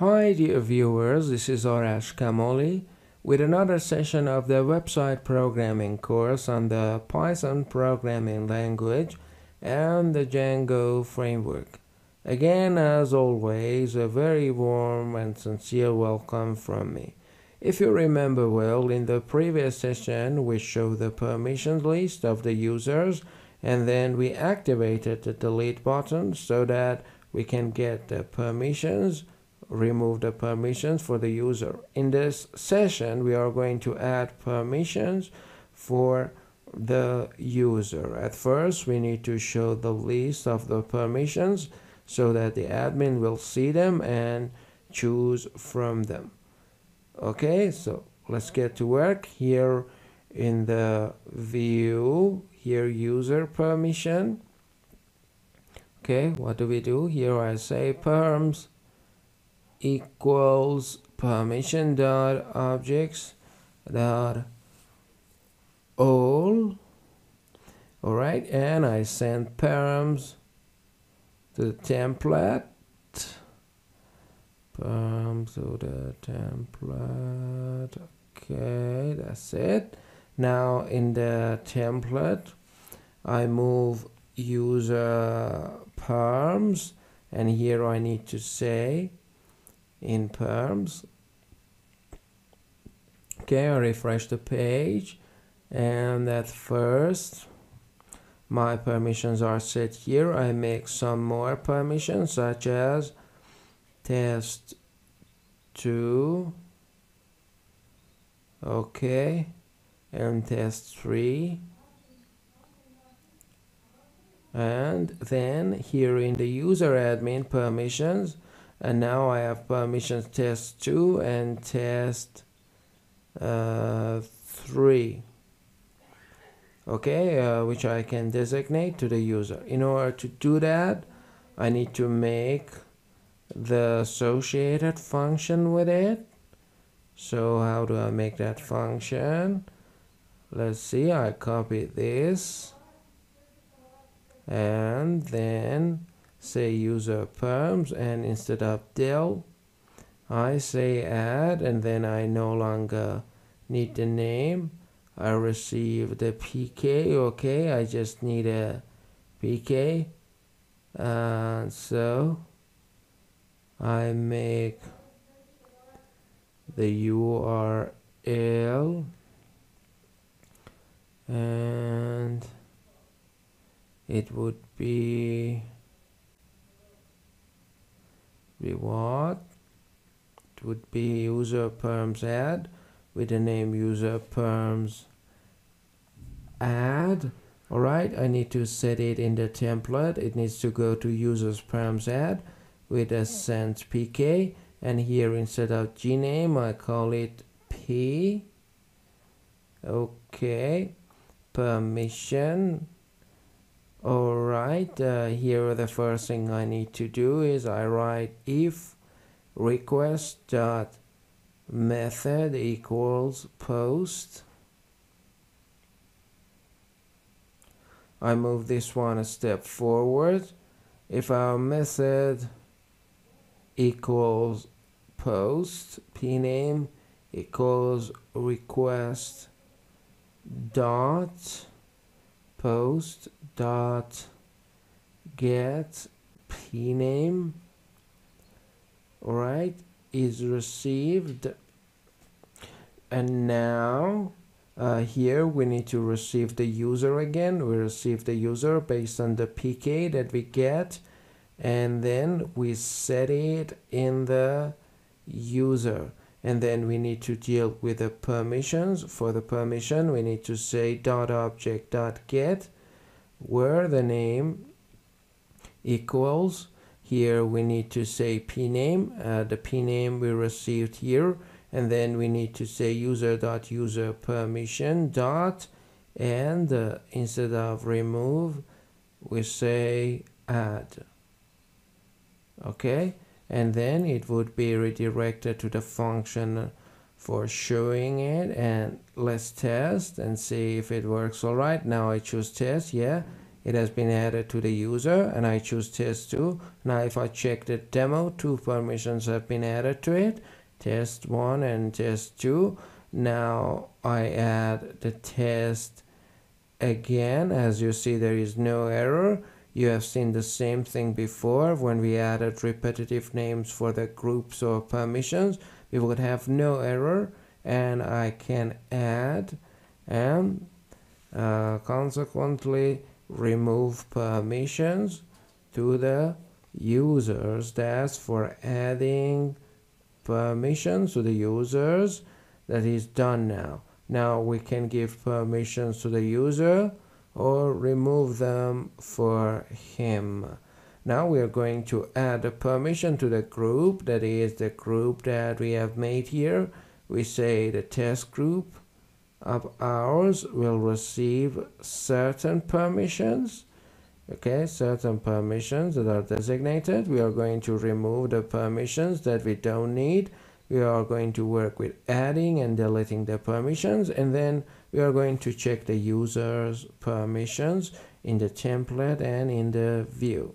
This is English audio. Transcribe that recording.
Hi dear viewers, this is Arash Kamoli with another session of the website programming course on the Python programming language and the Django framework. Again, as always, a very warm and sincere welcome from me. If you remember well, in the previous session we showed the permissions list of the users and then we activated the delete button so that we can get the permissions remove the permissions for the user. In this session we are going to add permissions for the user. At first we need to show the list of the permissions so that the admin will see them and choose from them. Okay so let's get to work. Here in the view here user permission. Okay what do we do? Here I say perms equals permission dot objects dot all. All right and I send perms to the template. Perms to the template. Okay that's it. Now in the template I move user perms and here I need to say in perms. Okay I refresh the page and at first my permissions are set here. I make some more permissions such as test 2 okay and test 3 and then here in the user admin permissions and now I have permissions test 2 and test uh, 3 okay uh, which I can designate to the user. In order to do that I need to make the associated function with it. So how do I make that function? Let's see I copy this. And then say user perms and instead of del I say add and then I no longer need the name. I receive the PK okay I just need a PK and so I make the URL and it would be reward. It would be user perms add with the name user perms add. Alright I need to set it in the template. It needs to go to users perms add with a send pk and here instead of gname I call it p. Okay permission Alright, uh, here the first thing I need to do is I write if request dot method equals post. I move this one a step forward. If our method equals post, pname equals request dot post dot get pname alright is received. And now uh, here we need to receive the user again. We receive the user based on the pk that we get and then we set it in the user and then we need to deal with the permissions. For the permission we need to say dot object dot get where the name equals. Here we need to say pname uh, the pname we received here. And then we need to say user dot user permission dot. And uh, instead of remove we say add. Okay and then it would be redirected to the function for showing it and let's test and see if it works all right. Now I choose test yeah it has been added to the user and I choose test2 now if I check the demo two permissions have been added to it test1 and test2 now I add the test again. As you see there is no error you have seen the same thing before. When we added repetitive names for the groups or permissions we would have no error. And I can add and uh, consequently remove permissions to the users. That's for adding permissions to the users. That is done now. Now we can give permissions to the user or remove them for him. Now we are going to add a permission to the group that is the group that we have made here. We say the test group of ours will receive certain permissions. Okay certain permissions that are designated. We are going to remove the permissions that we don't need we are going to work with adding and deleting the permissions and then we are going to check the user's permissions in the template and in the view